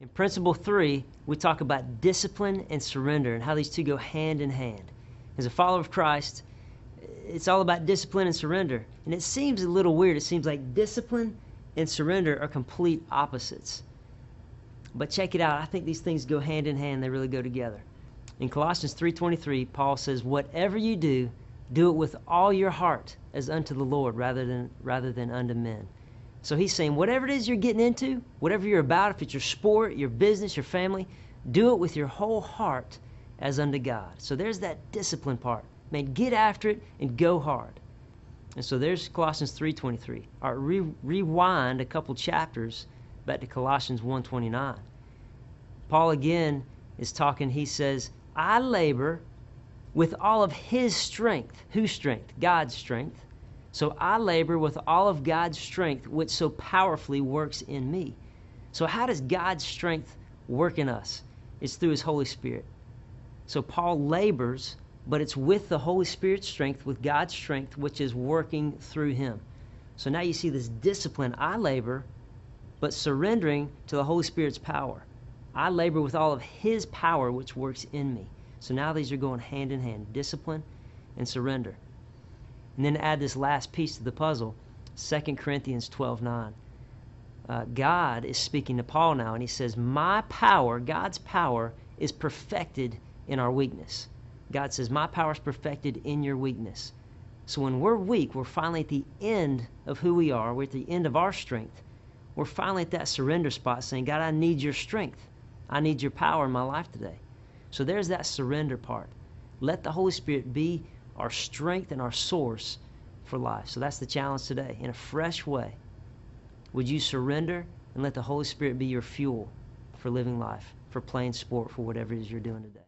In principle three, we talk about discipline and surrender and how these two go hand in hand. As a follower of Christ, it's all about discipline and surrender. And it seems a little weird. It seems like discipline and surrender are complete opposites. But check it out. I think these things go hand in hand. They really go together. In Colossians 3:23, Paul says, "Whatever you do, do it with all your heart as unto the Lord rather than rather than unto men." So he's saying, whatever it is you're getting into, whatever you're about, if it's your sport, your business, your family, do it with your whole heart as unto God. So there's that discipline part. Man, get after it and go hard. And so there's Colossians 3:23. All right, re- rewind a couple chapters back to Colossians 1:29. Paul again is talking. He says, "I labor with all of His strength. Whose strength? God's strength." So I labor with all of God's strength, which so powerfully works in me. So, how does God's strength work in us? It's through His Holy Spirit. So, Paul labors, but it's with the Holy Spirit's strength, with God's strength, which is working through him. So now you see this discipline. I labor, but surrendering to the Holy Spirit's power. I labor with all of His power, which works in me. So now these are going hand in hand discipline and surrender. And then add this last piece to the puzzle 2 Corinthians 12 9. Uh, God is speaking to Paul now, and he says, My power, God's power, is perfected in our weakness. God says, My power is perfected in your weakness. So when we're weak, we're finally at the end of who we are, we're at the end of our strength. We're finally at that surrender spot saying, God, I need your strength. I need your power in my life today. So there's that surrender part. Let the Holy Spirit be our strength and our source for life. So that's the challenge today. In a fresh way, would you surrender and let the Holy Spirit be your fuel for living life, for playing sport, for whatever it is you're doing today?